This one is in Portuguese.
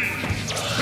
three.